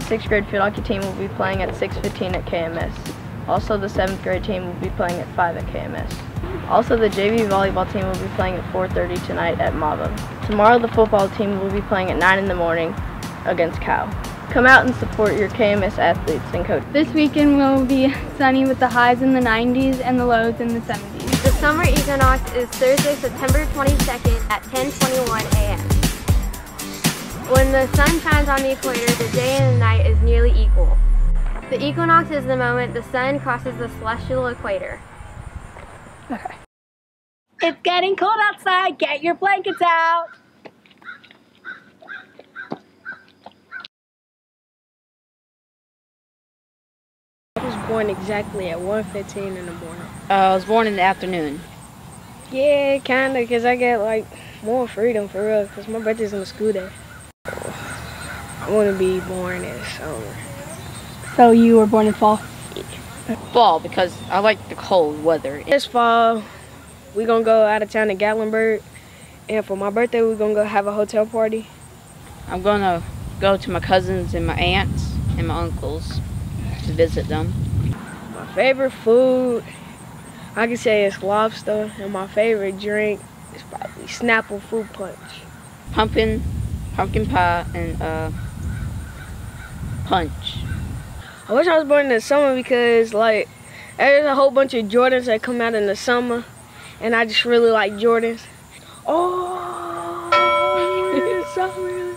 sixth grade field hockey team will be playing at 6.15 at KMS. Also, the seventh grade team will be playing at 5 at KMS. Also, the JV volleyball team will be playing at 4.30 tonight at Mava. Tomorrow, the football team will be playing at 9 in the morning against Cal. Come out and support your KMS athletes and coaches. This weekend will be sunny with the highs in the 90s and the lows in the 70s. The summer equinox is Thursday, September 22nd at 10:21 a.m. When the sun shines on the equator, the day and the night is nearly equal. The equinox is the moment the sun crosses the celestial equator. Okay. It's getting cold outside. Get your blankets out. I was born exactly at 1.15 in the morning. Uh, I was born in the afternoon. Yeah, kind of, because I get like more freedom for real, because my birthday's on a school day. I want to be born in summer. So you were born in fall? Fall, because I like the cold weather. This fall, we're going to go out of town to Gatlinburg, and for my birthday, we're going to go have a hotel party. I'm going to go to my cousins and my aunts and my uncles to visit them. My favorite food, I can say it's lobster, and my favorite drink is probably Snapple Fruit Punch. Pumpkin, pumpkin pie, and uh, punch. I wish I was born in the summer because, like, there's a whole bunch of Jordans that come out in the summer, and I just really like Jordans. Oh, summer.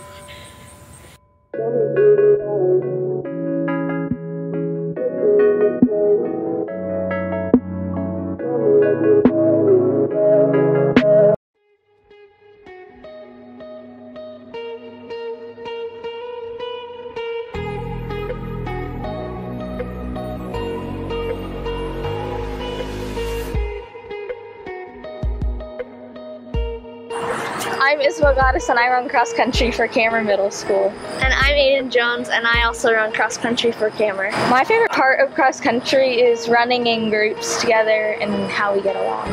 I'm Isabel Goddess and I run cross country for Kammerer Middle School. And I'm Aiden Jones and I also run cross country for Kammerer. My favorite part of cross country is running in groups together and how we get along.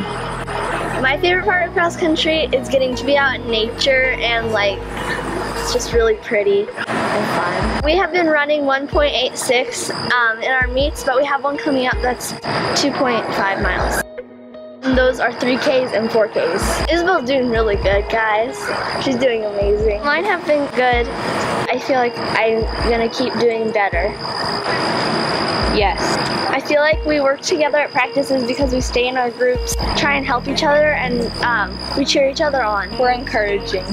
My favorite part of cross country is getting to be out in nature and like it's just really pretty and fun. We have been running 1.86 um, in our meets, but we have one coming up that's 2.5 miles. Those are 3Ks and 4Ks. Isabel's doing really good, guys. She's doing amazing. Mine have been good. I feel like I'm gonna keep doing better. Yes. I feel like we work together at practices because we stay in our groups, try and help each other, and um, we cheer each other on. We're encouraging.